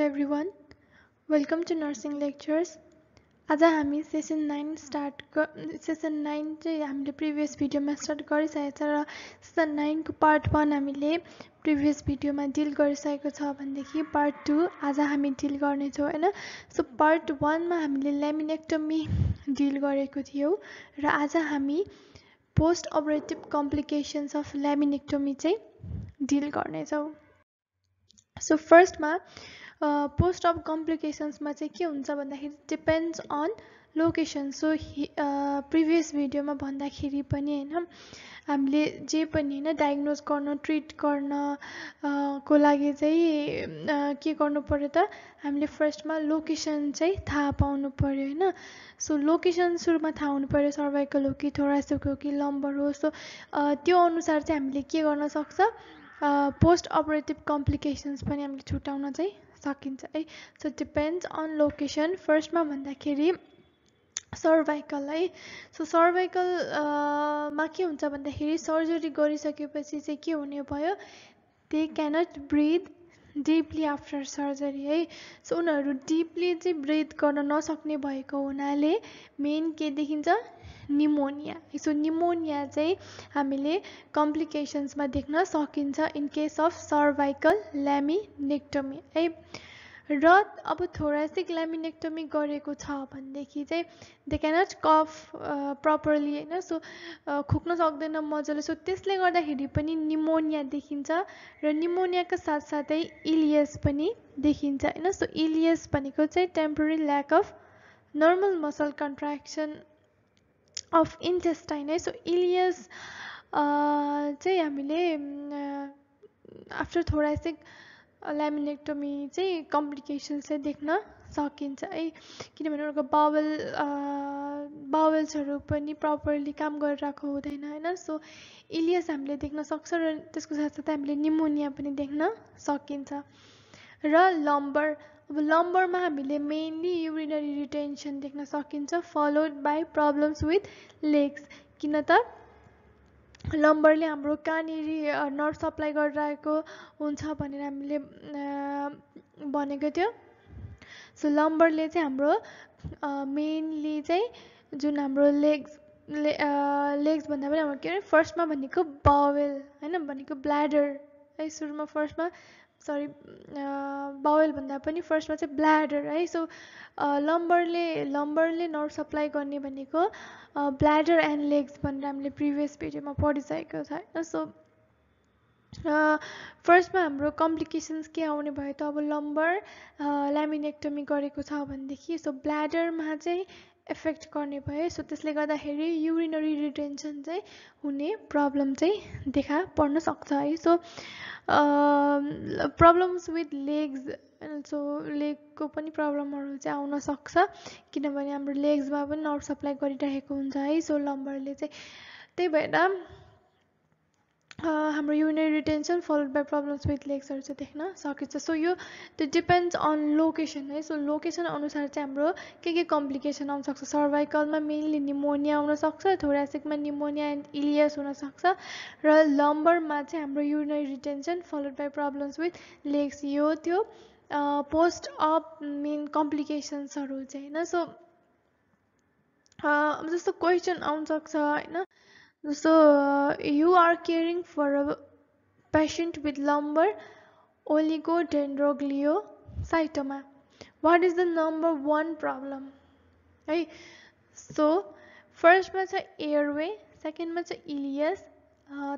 Hello everyone welcome to nursing lectures आज हामी session nine start session nine चाहिँ हामीले प्रिभियस भिडियोमा स्टार्ट गरिसकेको छ र सेसन नाइनको पार्ट वान हामीले प्रिभियस भिडियोमा डिल गरिसकेको छ भनेदेखि पार्ट टू आज हामी डिल गर्नेछौँ होइन? सो पार्ट वानमा हामीले ल्यामिनेक्टमी डिल गरेको थियौँ र आज हामी post operative complications of laminectomy चाहिँ डिल गर्नेछौँ। सो फर्स्टमा पोस्ट अफ कम्प्लिकेसन्समा चाहिँ के हुन्छ भन्दाखेरि depends on location so previous भिडियोमा भन्दाखेरि पनि होइन हामीले जे पनि होइन डायग्नोज गर्न ट्रिट गर्न को लागि चाहिँ के गर्नु पऱ्यो त हामीले फर्स्टमा लोकेसन चाहिँ थाहा पाउनु पऱ्यो होइन। सो लोकेसन सुरुमा थाहा हुनु पऱ्यो सर्भाइकल हो कि थोरासिक हो कि लम्बर हो। सो त्यो अनुसार चाहिँ हामीले के गर्न सक्छ? पोस्ट अपरेटिभ कम्प्लिकेसन्स पनि हामीले छुट्याउन चाहिँ सकिन्छ है सो डिपेन्ड्स अन लोकेसन फर्स्टमा भन्दाखेरि सर्भाइकल है सो सर्भाइकलमा के हुन्छ भन्दाखेरि सर्जरी गरिसकेपछि चाहिँ के हुने भयो? They cannot breathe deeply after surgery है। सो उनीहरू डिपली चाहिँ ब्रिथ गर्न नसक्ने भएको हुनाले मेन के देखिन्छ? निमोनिया सो निमोनिया चाहिँ हामीले कम्प्लिकेसन्समा देख्न सकिन्छ in case of cervical laminectomy है। र अब थोरासिक ल्यामिनेक्टोमी गरेको छ भनेदेखि चाहिँ दे क्यानट कफ प्रपरली होइन? सो खुक्न सक्दैन मजाले। सो त्यसले गर्दाखेरि पनि निमोनिया देखिन्छ र निमोनियाको साथसाथै इलियस पनि देखिन्छ होइन? सो इलियस भनेको चाहिँ temporary lack of normal muscle contraction of intestine है? सो इलियस चाहिँ हामीले आफ्टर थोरासिक ल्यामिनेक्टोमी चाहिँ कम्प्लिकेसन्स चाहिँ देख्न सकिन्छ। है किनभने उनीहरूको बावल बावल्सहरू पनि प्रपरली काम गरिरहेको हुँदैन होइन? सो इलियस हामीले देख्न सक्छ र त्यसको साथसाथै हामीले निमोनिया पनि देख्न सकिन्छ। र लम्बर अब लम्बरमा हामीले मेनली युरिनरी रिटेन्सन देख्न सकिन्छ followed by problems with legs किन त लम्बरले हाम्रो कहाँनिर नर्भ सप्लाई गरिरहेको हुन्छ भनेर हामीले भनेको थियो। सो लम्बरले चाहिँ हाम्रो मेनली चाहिँ जुन हाम्रो लेग्स लेग्स भन्दा पनि हाम्रो के अरे फर्स्टमा भनेको बावेल होइन? भनेको ब्ल्याडर है सुरुमा फर्स्टमा सरी बावेल भन्दा पनि फर्स्टमा चाहिँ ब्ल्याडर है सो लम्बरले लम्बरले नर्भ सप्लाई गर्ने भनेको ब्ल्याडर एन्ड लेग्स भनेर हामीले प्रिभियस भिडियोमा पढिसकेको छ होइन? सो फर्स्टमा हाम्रो कम्प्लिकेसन्स के आउने भयो त अब लम्बर ल्यामिनेक्टमी गरेको छ भनेदेखि सो ब्ल्याडरमा चाहिँ एफेक्ट गर्ने भयो। सो त्यसले गर्दाखेरि युरिनरी रिटेन्सन चाहिँ हुने प्रब्लम चाहिँ देखा पर्न सक्छ है। So problems with legs so लेगको पनि प्रब्लमहरू चाहिँ आउन सक्छ। किनभने हाम्रो लेग्समा पनि नर्भ सप्लाई गरिरहेको हुन्छ है। सो लम्बरले चाहिँ त्यही भएर हाम्रो urinary retention followed by problems with लेग्सहरू चाहिँ देख्न सकिन्छ। सो यो त्यो डिपेन्ड्स अन लोकेसन है। सो लोकेसन अनुसार चाहिँ हाम्रो के के कम्प्लिकेसन आउनसक्छ सर्भाइकलमा मेनली निमोनिया आउनसक्छ थोरासिकमा निमोनिया एन्ड इलियस हुनसक्छ र लम्बरमा चाहिँ हाम्रो urinary retention followed by problems with legs यो त्यो पोस्ट अप मेन कम्प्लिकेसन्सहरू चाहिँ होइन। सो जस्तो क्वेसन आउनसक्छ होइन। So uh, you are caring for a patient with lumbar oligodendrogliositoma. What is the number one problem? है सो फर्स्टमा छ एयरवे सेकेन्डमा छ इलियस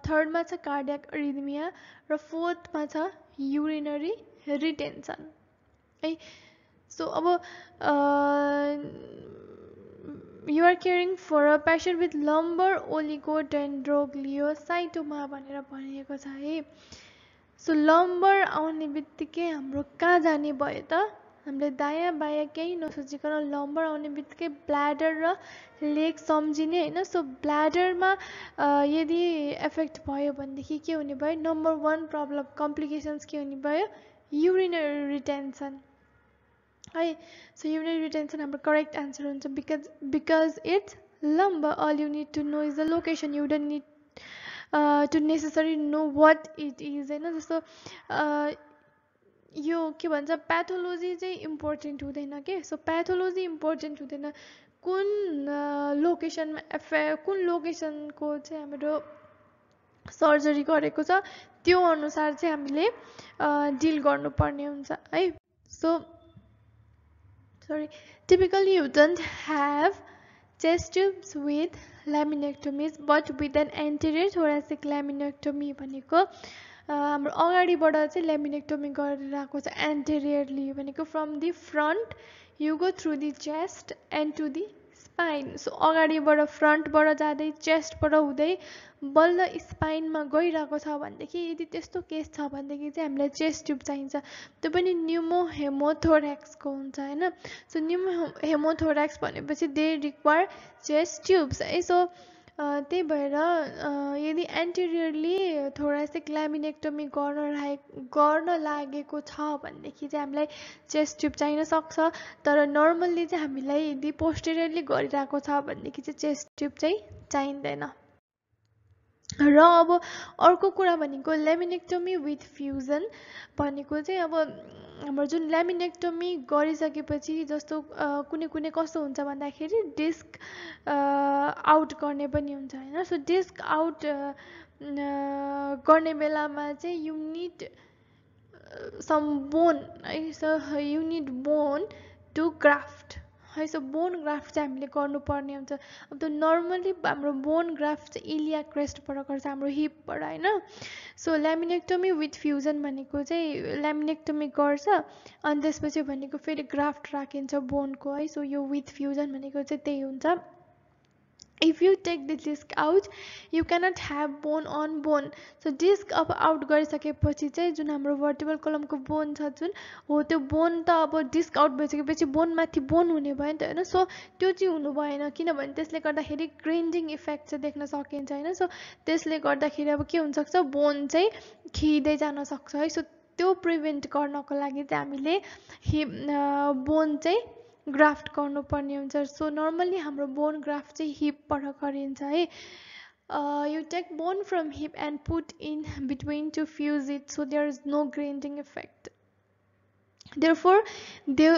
थर्डमा छ कार्डियक रिदमिया र फोर्थमा छ युरिनरी रिटेन्सन है सो अब you are caring for a patient with lumbar oligodendrogliocytoma भनेर भनिएको छ है। सो लम्बर आउने बित्तिकै हाम्रो कहाँ जाने भयो त? हामीले दायाँ बायाँ केही नसोचिकन लम्बर आउने बित्तिकै ब्ल्याडर र लेग सम्झिने होइन? सो ब्ल्याडरमा यदि एफेक्ट भयो भनेदेखि के हुने भयो? नम्बर वान प्रब्लम कम्प्लिकेसन्स के हुने भयो? युरिनरी रिटेन्सन है सो युनिट रिटेन्सन हाम्रो करेक्ट एन्सर हुन्छ because because it's lumbar all you need to know is the location you don't need to necessary know what it is होइन जस्तो यो के भन्छ प्याथोलोजी चाहिँ इम्पोर्टेन्ट हुँदैन के सो प्याथोलोजी इम्पोर्टेन्ट हुँदैन। कुन लोकेसनमा एफे कुन लोकेसनको चाहिँ हाम्रो सर्जरी गरेको छ त्यो अनुसार चाहिँ हामीले डिल गर्नुपर्ने हुन्छ है? So sorry typically you don't have chest tubes with laminectomies but with an anterior thoracic laminectomy भनेको हाम्रो अगाडिबाट चाहिँ ल्यामिनेक्टोमी गरेर आएको छ एन्टेरियरली भनेको from the front you go through the chest and to the spine so अगाडिबाट फ्रन्टबाट जाँदै चेस्टबाट हुँदै बल्ल स्पाइनमा गइरहेको छ भनेदेखि यदि त्यस्तो केस छ भनेदेखि चाहिँ हामीलाई चेस्ट ट्युब चाहिन्छ। त्यो पनि न्युमो हेमोथोरेक्सको हुन्छ होइन? सो न्युमो हेमोथोरेक्स भनेपछि दे रिक्वायर चेस्ट ट्युब्स है? सो त्यही भएर यदि एन्टेरियरली थोरासिक ल्यामिनेक्टोमी गर्न लाग गर्न लागेको छ भनेदेखि चाहिँ हामीलाई चेस्ट ट्युब चाहिन सक्छ तर नर्मल्ली चाहिँ हामीलाई यदि पोस्टेरियरली गरिरहेको छ भनेदेखि चाहिँ चेस्ट ट्युब चाहिँ चाहिँदैन। र अब अर्को कुरा भनेको ल्यामिनेक्टोमी विथ फ्युजन भनेको चाहिँ अब हाम्रो जुन ल्यामिनेक्टोमी गरिसकेपछि जस्तो कुनै कुनै कस्तो हुन्छ भन्दाखेरि डिस्क आउट गर्ने पनि हुन्छ होइन? सो डिस्क आउट गर्ने बेलामा चाहिँ युनिट सम बोन है? So you need bone to graft है सो बोन ग्राफ्ट चाहिँ हामीले गर्नुपर्ने हुन्छ। अब त नर्मली हाम्रो बोन ग्राफ्ट चाहिँ इलिया क्रेस्टबाट गर्छ हाम्रो हिपबाट होइन? सो ल्यामिनेक्टोमी विथ फ्युजन भनेको चाहिँ ल्यामिनेक्टोमी गर्छ अनि त्यसपछि भनेको फेरि ग्राफ्ट राखिन्छ बोनको है? सो यो विथ फ्युजन भनेको चाहिँ त्यही हुन्छ। If you take the disc out you cannot have bone on bone so disc अब आउट गरिसकेपछि चाहिँ जुन हाम्रो भर्टिबल कलमको बोन छ जुन हो त्यो बोन त अब डिस्क आउट भइसकेपछि बोनमाथि बोन हुने भयो नि त होइन? सो त्यो चाहिँ हुनु भएन किनभने त्यसले गर्दाखेरि ग्रेन्डिङ इफेक्ट चाहिँ देख्न सकिन्छ होइन? सो त्यसले गर्दाखेरि अब के हुनसक्छ? बोन चाहिँ खिँदै जान सक्छ है? सो त्यो प्रिभेन्ट गर्नको लागि चाहिँ हामीले हि बोन चाहिँ ग्राफ्ट गर्नुपर्ने हुन्छ। सो नर्मल्ली हाम्रो बोन ग्राफ्ट चाहिँ हिपबाट गरिन्छ है। You take bone from hip and put in between to fuse it so there is no grinding effect there they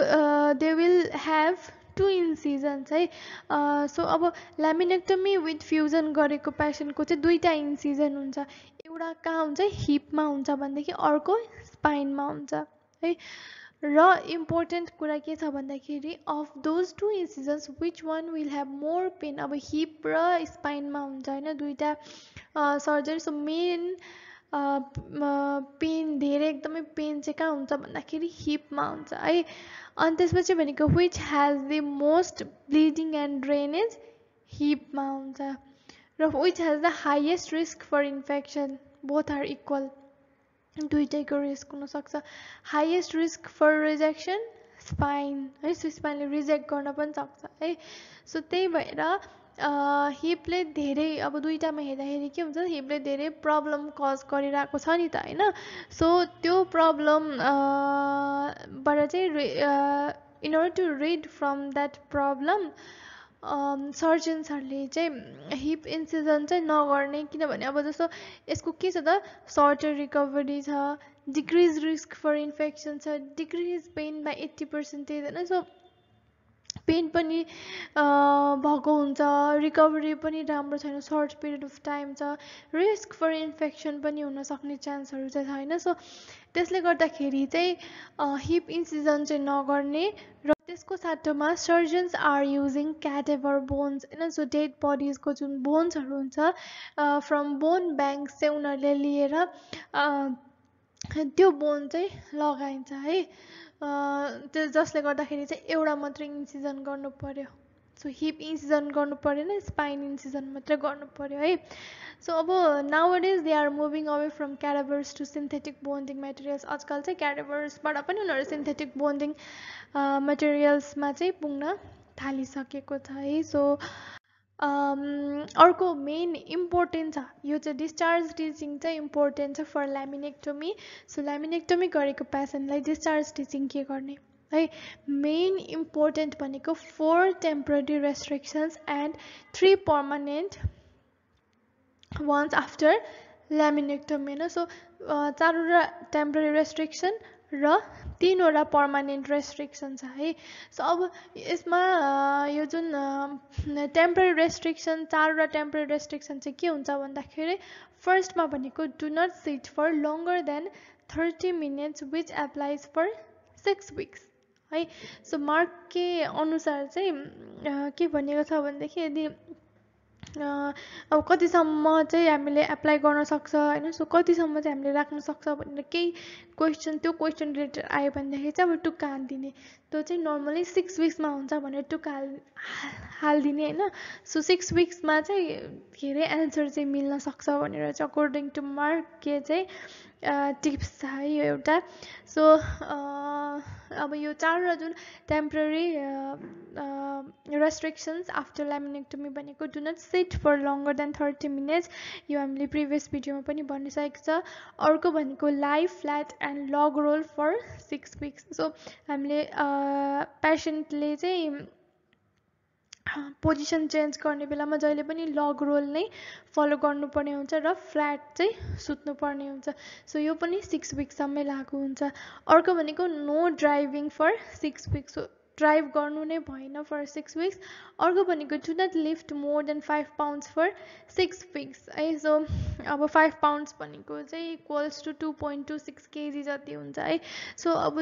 they will have two incisions है so अब ल्यामिनेक्टमी with fusion गरेको पेसेन्टको चाहिँ दुईवटा इन्सिजन हुन्छ। एउटा कहाँ हुन्छ? हिपमा हुन्छ भनेदेखि अर्को स्पाइनमा हुन्छ है। र इम्पोर्टेन्ट कुरा के छ भन्दाखेरि of those two incisions which one will have more pain अब हिप र स्पाइनमा हुन्छ होइन? दुइटा सर्जरी सो मेन पेन धेरै एकदमै पेन चाहिँ कहाँ हुन्छ भन्दाखेरि हिपमा हुन्छ है? अनि त्यसपछि भनेको which has the most bleeding and drainage हिपमा हुन्छ र which has the highest risk for infection both are equal दुइटैको risk हुनसक्छ। Highest risk for rejection spine है सो स्पाइनले रिजेक्ट गर्न पनि सक्छ है। सो त्यही भएर हिपले धेरै अब दुइटामा हेर्दाखेरि के हुन्छ हिपले धेरै प्रब्लम कज गरिरहेको छ नि त होइन। सो त्यो प्रब्लम बाट चाहिँ in order to rid from that problem सर्जन्सहरूले चाहिँ हिप इन्सिजन चाहिँ नगर्ने किनभने अब जस्तो यसको के छ त सर्टर रिकभरी छ डिक्रिज रिस्क फर इन्फेक्सन छ decrease pain by eighty percentage होइन? सो पेन पनि भएको हुन्छ रिकभरी पनि राम्रो छैन सर्ट पिरियड अफ टाइम छ रिस्क फर इन्फेक्सन पनि हुन सक्ने चान्सहरू चाहिँ छैन। सो त्यसले गर्दाखेरि चाहिँ हिप इन्सिजन चाहिँ नगर्ने र त्यसको साटोमा surgeons are using cadaver bones होइन सो डेड बडिजको जुन बोन्सहरू हुन्छ फ्रम बोन ब्याङ्क चाहिँ उनीहरूले लिएर त्यो बोन चाहिँ लगाइन्छ है। त्यो जसले गर्दाखेरि चाहिँ एउटा मात्रै इन्सिजन गर्नु पर्यो सो हिप इन्सिजन गर्नु परेन स्पाइन इन्सिजन मात्रै गर्नु पऱ्यो है। सो अब it is they are moving away from cadavers to synthetic bonding materials आजकल चाहिँ क्याराबर्सबाट पनि उनीहरू सिन्थेटिक बोन्डिङ मटेरियल्समा चाहिँ पुग्न थालिसकेको छ है। सो अर्को मेन इम्पोर्टेन्ट छ। यो चाहिँ डिस्चार्ज टिचिङ चाहिँ इम्पोर्टेन्ट छ फर ल्यामिनेक्टोमी सो ल्यामिनेक्टोमी गरेको पेसेन्टलाई डिस्चार्ज टिचिङ के गर्ने? है मेन इम्पोर्टेन्ट भनेको four temporary restrictions and three permanent ones after laminectomy होइन सो चारवटा टेम्पोररी रेस्ट्रिक्सन र तिनवटा पर्मानेन्ट रेस्ट्रिक्सन छ है। सो अब यसमा यो जुन टेम्पररी रेस्ट्रिक्सन चारवटा टेम्पररी रेस्ट्रिक्सन चाहिँ के हुन्छ भन्दाखेरि फर्स्टमा भनेको do not sit for longer than thirty minutes which applies for six weeks है। सो मार्क के अनुसार चाहिँ के भनेको छ भनेदेखि यदि अब कतिसम्म चाहिँ हामीले एप्लाई गर्न सक्छ होइन? सो कतिसम्म चाहिँ हामीले राख्न सक्छ भनेर केही क्वेसन त्यो क्वेसन रिलेटेड आयो भनेदेखि चाहिँ अब टुक्का हालिदिने त्यो चाहिँ नर्मली सिक्स विक्समा हुन्छ भनेर टुक्का हाल हालिदिने होइन। सो सिक्स विक्समा चाहिँ के अरे एन्सर चाहिँ मिल्न सक्छ भनेर चाहिँ अकोर्डिङ टु मार्क के चाहिँ टिप्स छ है यो एउटा। सो अब यो चारवटा जुन टेम्पररी रेस्ट्रिक्सन्स आफ्टर ल्यामिनेक्टोमी भनेको do not sit for longer than thirty minutes यो हामीले प्रिभियस भिडियोमा पनि भनिसकेको छ। अर्को भनेको live flat and log roll for six weeks so हामीले पेसेन्टले चाहिँ पोजिसन चेन्ज गर्ने बेलामा जहिले पनि लग रोल नै फलो गर्नुपर्ने हुन्छ र फ्ल्याट चाहिँ सुत्नुपर्ने हुन्छ। सो यो पनि सिक्स विक्ससम्मै लागु हुन्छ। अर्को भनेको no driving for six weeks. Drive गर्नु नै भएन फर सिक्स विक्स अर्को भनेको to not lift more than five pounds for six weeks है सो अब फाइभ पाउन्ड्स भनेको चाहिँ equals to two point two six KG जति हुन्छ है। सो अब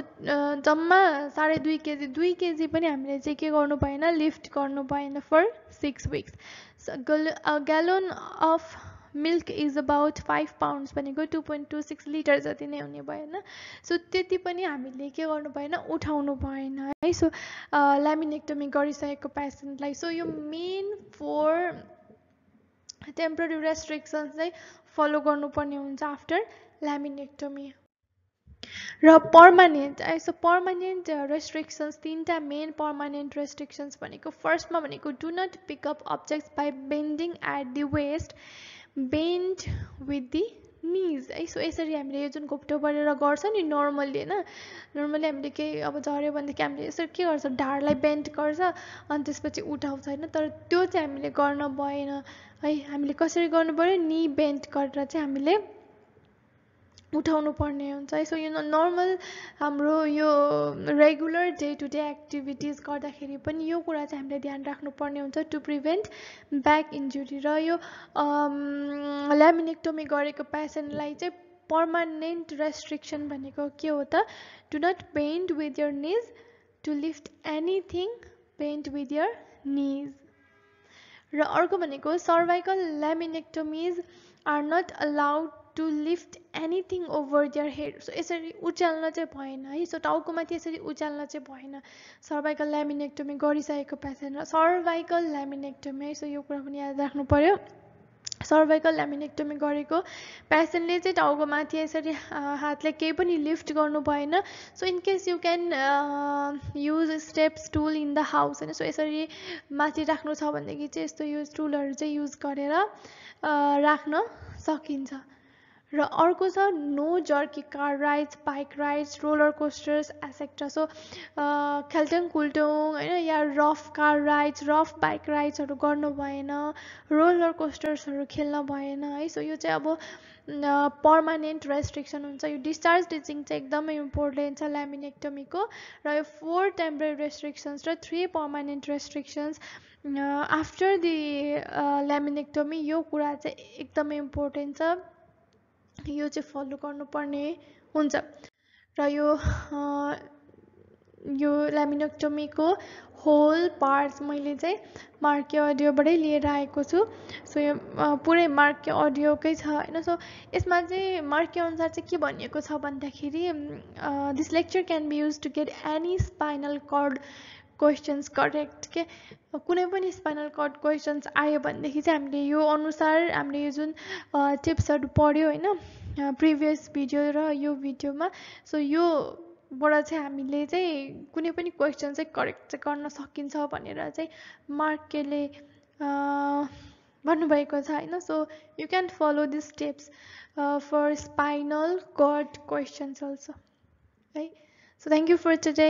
जम्मा साढे दुई केजी दुई केजी पनि हामीले चाहिँ के गर्नु भएन लिफ्ट गर्नु भएन for six weeks gallon of milk is about five pounds भनेको two point two six liter जति नै हुने भएन। सो त्यति पनि हामीले के गर्नु भएन उठाउनु भएन है। सो ल्यामिनेक्टोमी गरिसकेको पेसेन्टलाई सो यो मेन फोर टेम्पररी रेस्ट्रिक्सन्स चाहिँ फलो गर्नुपर्ने हुन्छ आफ्टर ल्यामिनेक्टोमी र पर्मानेन्ट सो पर्मानेन्ट रेस्ट्रिक्सन्स तिनवटा मेन पर्मानेन्ट रेस्ट्रिक्सन्स भनेको फर्स्टमा भनेको do not pick up objects by bending at the waist bend with the knees है सो यसरी हामीले यो जुन घोप्टो गरेर गर्छ नि नर्मल्ली होइन नर्मली हामीले केही अब झऱ्यो भनेदेखि हामीले यसरी के गर्छ ढाडलाई बेन्ड गर्छ अनि त्यसपछि उठाउँछ होइन तर त्यो चाहिँ हामीले गर्न भएन। है हामीले कसरी गर्नु पऱ्यो नि बेन्ड गरेर चाहिँ हामीले उठाउनु पर्ने हुन्छ। है सो यो नर्मल हाम्रो यो regular day to day activities गर्दाखेरि पनि यो कुरा चाहिँ हामीले ध्यान राख्नुपर्ने हुन्छ टु प्रिभेन्ट ब्याक इन्जुरी र यो ल्यामिनेक्टोमी गरेको पेसेन्टलाई चाहिँ पर्मानेन्ट रेस्ट्रिक्सन भनेको के हो त? Do not bend with your knees to lift anything bend with your knees र अर्को भनेको cervical laminectomies are not allowed to lift anything over their head so यसरी उचाल्न चाहिँ भएन है। सो टाउकोमाथि यसरी उचाल्न चाहिँ भएन। सर्भाइकल ल्यामिनेक्टोमी गरिसकेको पेसेन्ट सर्भाइकल ल्यामिनेक्टोमी सो यो कुरा पनि याद राख्नु पऱ्यो सर्भाइकल ल्यामिनेक्टोमी गरेको पेसेन्टले चाहिँ टाउकोमाथि यसरी हातले केही पनि लिफ्ट गर्नु भएन। So in case you can use step stool in the house होइन सो यसरी माथि राख्नु छ भनेदेखि चाहिँ यस्तो युज टुलहरू चाहिँ युज गरेर राख्न सकिन्छ। र अर्को छ no jerky car rides bike rides roller coasters etcetera. So खेल्टोङ कुल्टोङ होइन या rough car rides rough bike राइड्सहरू गर्नु भएन रोलर कोस्टर्सहरू खेल्न भएन है। सो यो चाहिँ अब पर्मानेन्ट रेस्ट्रिक्सन हुन्छ। यो डिस्चार्ज टिचिङ चाहिँ एकदमै इम्पोर्टेन्ट छ ल्यामिनेक्टोमीको र यो फोर टेम्परेरी रेस्ट्रिक्सन्स र three permanent restrictions after the laminectomy यो कुरा चाहिँ एकदमै इम्पोर्टेन्ट छ। यो चाहिँ फलो गर्नुपर्ने हुन्छ। र यो यो ल्यामिनेक्टोमीको होल पार्ट्स मैले चाहिँ मार्के अडियोबाटै लिएर आएको छु। सो यो पुरै मार्के अडियोकै छ होइन? सो यसमा चाहिँ मार्के अनुसार चाहिँ के भनिएको छ भन्दाखेरि this lecture can be use to get any spinal cord questions correct के? कुनै पनि स्पाइनल कर्ड क्वेसन्स आयो भनेदेखि चाहिँ हामीले यो अनुसार हामीले यो जुन टिप्सहरू पढ्यो होइन प्रिभियस भिडियो र यो भिडियोमा सो योबाट चाहिँ हामीले चाहिँ कुनै पनि क्वेसन चाहिँ करेक्ट चाहिँ गर्न सकिन्छ भनेर चाहिँ मार्केले भन्नुभएको छ होइन so you can follow this steps for spinal cord questions also है? So thank you for today